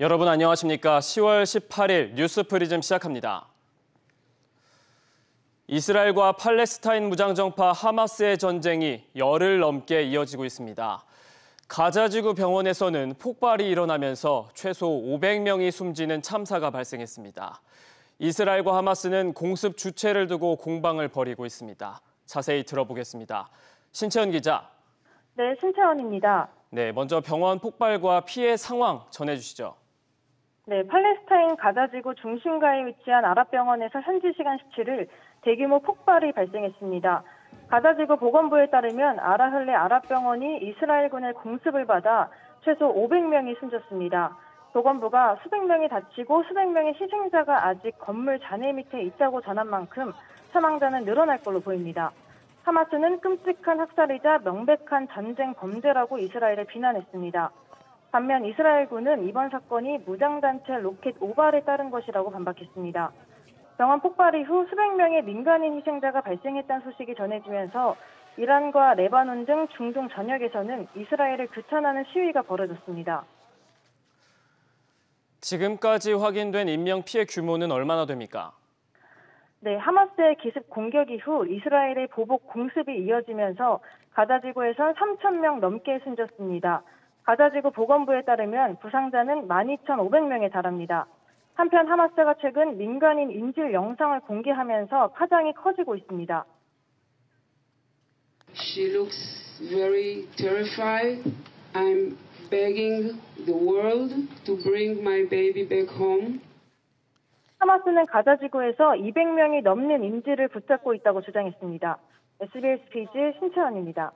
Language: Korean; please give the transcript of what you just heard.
여러분 안녕하십니까? 10월 18일 뉴스 프리즘 시작합니다. 이스라엘과 팔레스타인 무장정파 하마스의 전쟁이 열흘 넘게 이어지고 있습니다. 가자지구 병원에서는 폭발이 일어나면서 최소 500명이 숨지는 참사가 발생했습니다. 이스라엘과 하마스는 공습 주체를 두고 공방을 벌이고 있습니다. 자세히 들어보겠습니다. 신채연 기자. 네, 신채원입니다. 네, 먼저 병원 폭발과 피해 상황 전해주시죠. 네, 팔레스타인 가자지구 중심가에 위치한 아랍병원에서 현지 시간 17일 대규모 폭발이 발생했습니다. 가자지구 보건부에 따르면 아라흘레 아랍병원이 이스라엘군의 공습을 받아 최소 500명이 숨졌습니다. 보건부가 수백 명이 다치고 수백 명의 희생자가 아직 건물 잔해 밑에 있다고 전한 만큼 사망자는 늘어날 걸로 보입니다. 하마스는 끔찍한 학살이자 명백한 전쟁 범죄라고 이스라엘을 비난했습니다. 반면 이스라엘군은 이번 사건이 무장단체 로켓 오발에 따른 것이라고 반박했습니다. 병원 폭발 이후 수백 명의 민간인 희생자가 발생했다는 소식이 전해지면서 이란과 레바논 등 중동 전역에서는 이스라엘을 규탄하는 시위가 벌어졌습니다. 지금까지 확인된 인명 피해 규모는 얼마나 됩니까? 네, 하마스의 기습 공격 이후 이스라엘의 보복 공습이 이어지면서 가자지구에선 3천 명 넘게 숨졌습니다. 가자지구 보건부에 따르면 부상자는 12,500명에 달합니다. 한편 하마스가 최근 민간인 인질 영상을 공개하면서 파장이 커지고 있습니다. She looks very terrified. I'm begging the world to bring my baby back home. 하마스는 가자 지구에서 200명이 넘는 인질을 붙잡고 있다고 주장했습니다. SBS 피지 신채원입니다.